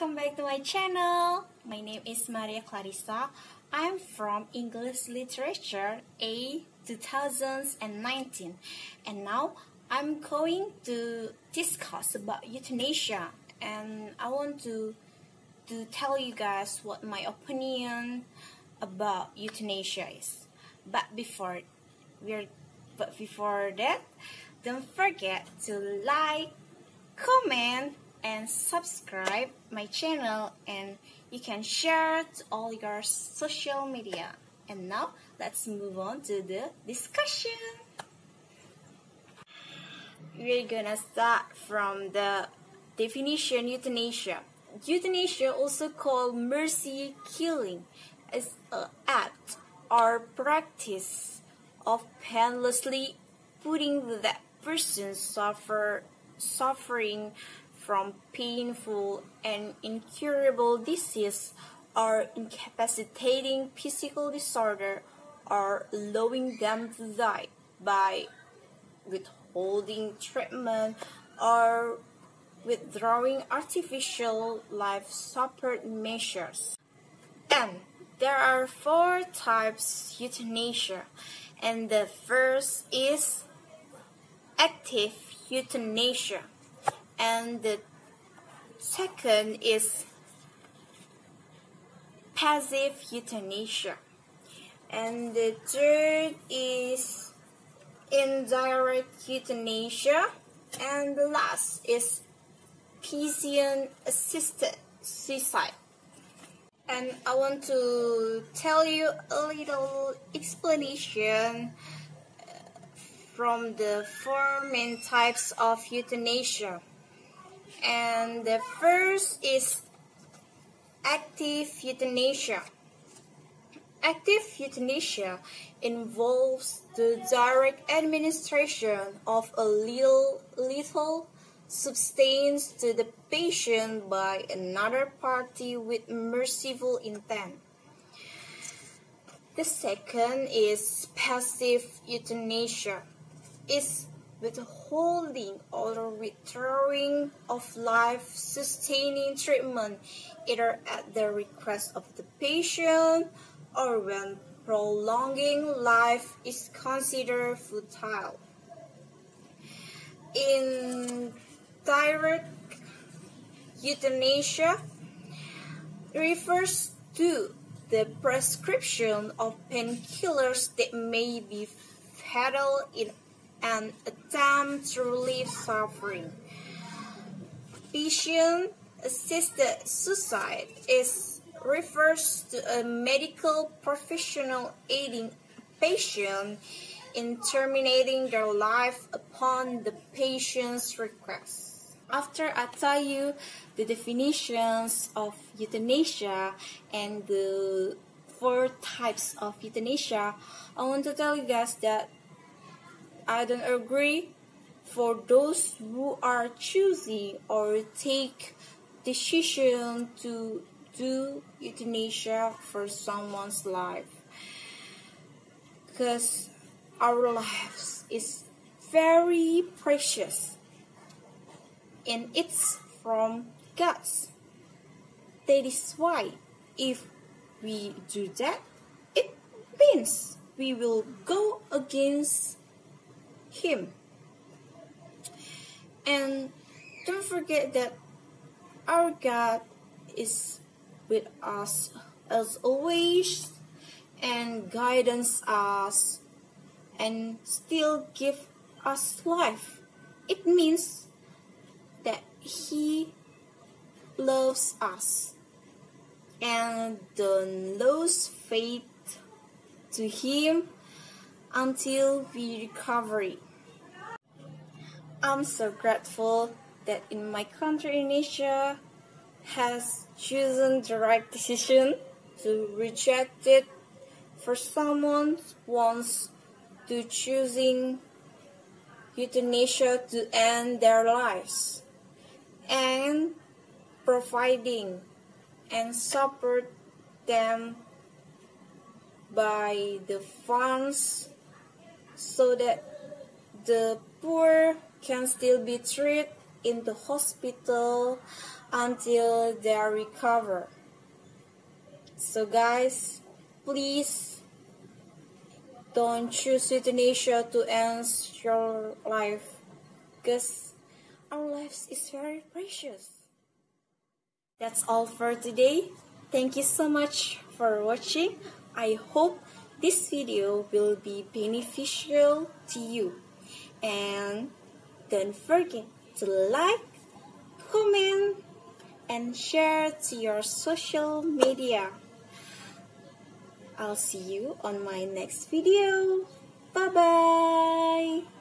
welcome back to my channel. My name is Maria Clarissa. I'm from English Literature A 2019 and now I'm going to discuss about euthanasia and I want to to tell you guys what my opinion about euthanasia is. But before we're but before that, don't forget to like, comment, and subscribe my channel and you can share to all your social media. And now let's move on to the discussion. We're gonna start from the definition euthanasia. Euthanasia, also called mercy killing, is an act or practice of painlessly putting the person suffer, suffering from painful and incurable disease or incapacitating physical disorder or allowing them to die by withholding treatment or withdrawing artificial life support measures. And there are four types euthanasia, and the first is active euthanasia, and the second is passive euthanasia, and the third is indirect euthanasia, and the last is patient assisted suicide. And I want to tell you a little explanation uh, from the four main types of euthanasia. And the first is active euthanasia. Active euthanasia involves the direct administration of a little, lethal substance to the patient by another party with merciful intent. The second is passive euthanasia. It's withholding or withdrawing of life-sustaining treatment either at the request of the patient or when prolonging life is considered futile. In direct euthanasia refers to the prescription of painkillers that may be fatal in an attempt to relieve suffering. Patient assisted suicide is refers to a medical professional aiding patient in terminating their life upon the patient's request. After I tell you the definitions of euthanasia and the four types of euthanasia, I want to tell you guys that I don't agree. For those who are choosing or take decision to do euthanasia for someone's life. Because our lives is very precious. And it's from God. That is why if we do that, it means we will go against Him. And don't forget that our God is with us as always and guidance us and still give us life. It means that He loves us and don't lose faith to Him until we recover. I'm so grateful that in my country Indonesia has chosen the right decision to reject it for someone wants to choosing euthanasia to end their lives and providing and support them by the funds so that the poor can still be treated in the hospital until they recover. So guys, please don't choose euthanasia to end your life because our lives is very precious. That's all for today. Thank you so much for watching. I hope this video will be beneficial to you. And don't forget to like, comment, and share to your social media. I'll see you on my next video. Bye-bye.